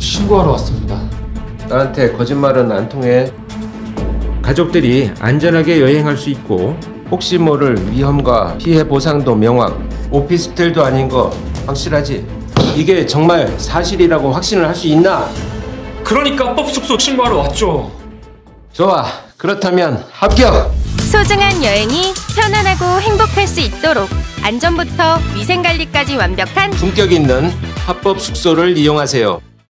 신고하러 왔습니다. 나한테 거짓말은 안 통해. 가족들이 안전하게 여행할 수 있고 혹시 모를 위험과 피해 보상도 명확. 오피스텔도 아닌 거 확실하지? 이게 정말 사실이라고 확신을 할 수 있나? 그러니까 법숙소 신고하러 왔죠. 좋아. 그렇다면 합격. 소중한 여행이 편안하고 행복할 수 있도록 안전부터 위생관리까지 완벽한 품격 있는 합법 숙소를 이용하세요.